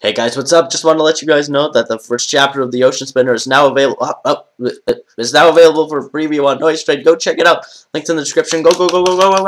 Hey guys, what's up? Just want to let you guys know that the first chapter of the Ocean Spinner is now available. Oh, uh, oh, uh, is now available for preview on NoiseTrade. Go check it out. Links in the description. Go go go go go. go.